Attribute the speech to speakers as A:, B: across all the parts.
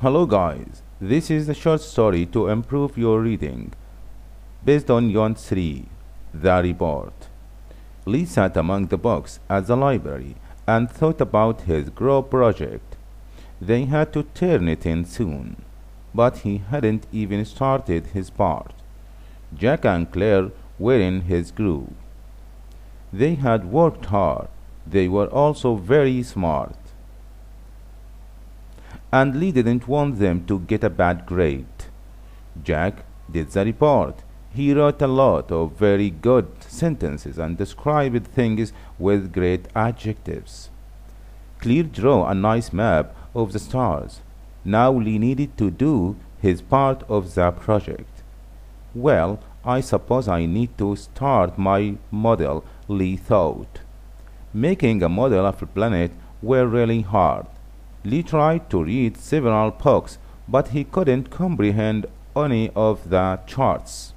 A: Hello guys, this is a short story to improve your reading based on Unit 3, The Report. Lee sat among the books at the library and thought about his group project. They had to turn it in soon, but he hadn't even started his part. Jack and Claire were in his group. They had worked hard. They were also very smart and Lee didn't want them to get a bad grade. Jack did the report. He wrote a lot of very good sentences and described things with great adjectives. Claire drew a nice map of the stars. Now Lee needed to do his part of the project. Well, I suppose I need to start my model, Lee thought. Making a model of a planet were really hard. Lee tried to read several books, but he couldn't comprehend any of the charts.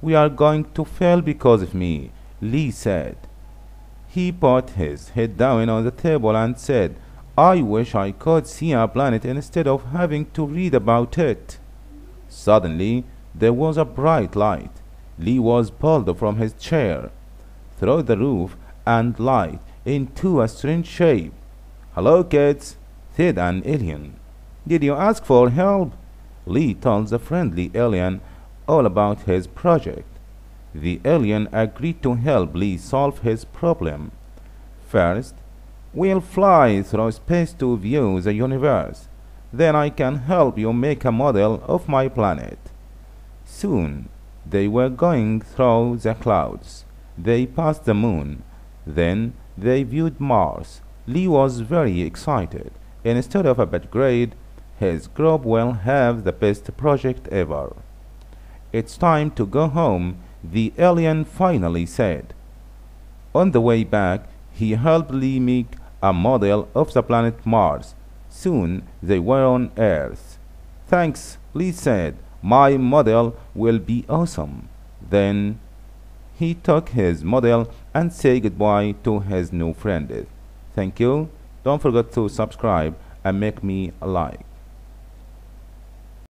A: We are going to fail because of me, Lee said. He put his head down on the table and said, I wish I could see a planet instead of having to read about it. Suddenly, there was a bright light. Lee was pulled from his chair, through the roof and light into a strange shape. Hello, kids, said an alien. Did you ask for help? Lee told the friendly alien all about his project. The alien agreed to help Lee solve his problem. First, we'll fly through space to view the universe. Then I can help you make a model of my planet. Soon, they were going through the clouds. They passed the moon. Then they viewed Mars. Lee was very excited. Instead of a bad grade, his group will have the best project ever. It's time to go home, the alien finally said. On the way back, he helped Lee make a model of the planet Mars. Soon they were on Earth. Thanks, Lee said. My model will be awesome. Then he took his model and said goodbye to his new friend. Thank you. Don't forget to subscribe and make me a like.